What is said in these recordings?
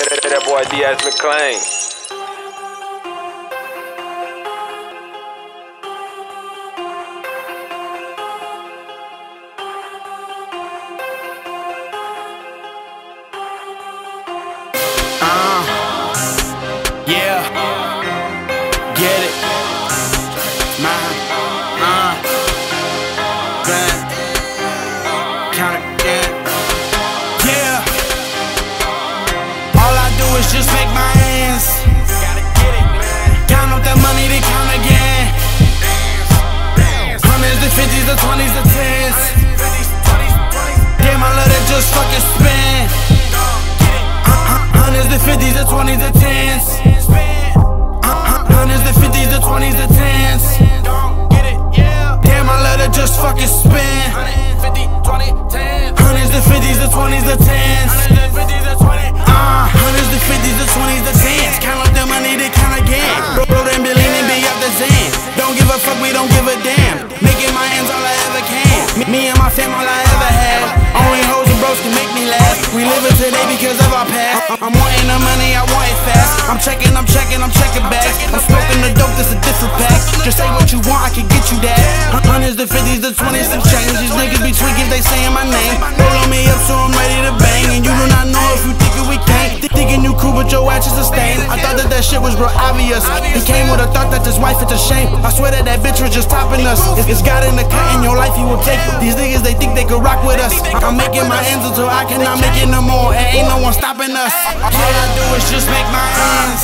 That boy Diaz McClain. Just make my ends. Count up that money, then count again. Hundreds, the fifties, the twenties, the tens. Damn, I let it just fucking spin. Give a fuck, we don't give a damn. Making my ends all I ever can. Me, and my fam, all I ever had. Only hoes and bros can make me laugh. We live it today because of our past. I'm wanting the money, I want it fast. I'm checking, I'm checking, I'm checking back. I'm smoking the dope, this a different pack. Just say what you want, I can get you that. Hundreds, the fifties, the twenties, some change. These niggas be tweaking, they saying my name. Roll me up, so I'm ready to bang. He came with a thought that his wife it's a shame. I swear that that bitch was just topping us. If it's God in the cut in your life, he will take these niggas. They think they could rock with us. I'm making my ends until I cannot make it no more. And ain't no one stopping us. All I do is just make my ends.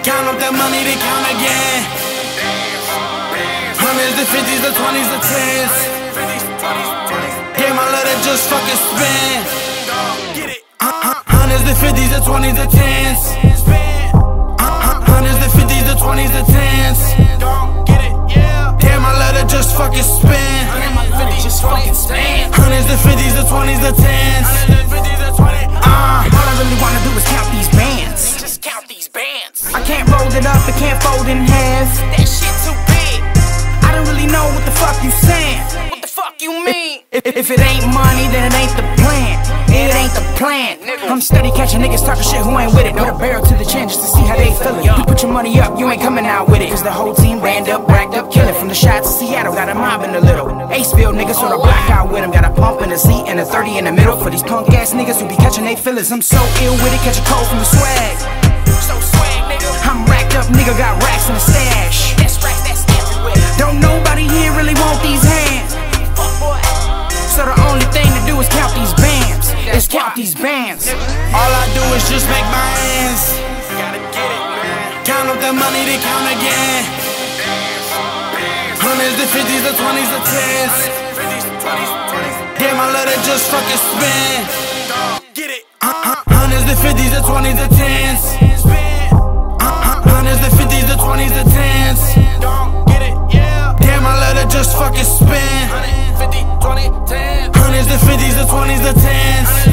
Count up that money, then count again. Hundreds, the fifties, the twenties, the tens. Damn, let it just fucking spin. Hundreds, the fifties, the twenties, the tens. Fifties, the twenties, the tens. Uh, All I really wanna do is count these bands. Just count these bands. I can't roll it up, I can't fold in half. Fuck you mean? If, if it ain't money, then it ain't the plan. It ain't the plan. I'm steady catching niggas talking shit who ain't with it. Put a barrel to the chin just to see how they feelin'. You put your money up, you ain't coming out with it. Cause the whole team band up, racked up, killing. From the shot to Seattle, got a mob in the little. Acefield niggas on the block out with 'em. Got a pump in the seat and a 30 in the middle. For these punk ass niggas who be catching they feelings. I'm so ill with it, catch a cold from the swag. So swag, nigga. I'm racked up, nigga, got racks Is count these bands. all I do is just make my ends. Count up the money, then count again. Hundreds, the fifties, the twenties, the tens. Damn, I let it just fucking spin. Hundreds, the fifties, the twenties, the tens. Hundreds, the fifties, the twenties, the tens. Damn, I let it just fucking spin. Hundreds, the fifties, the twenties, the tens. Uh,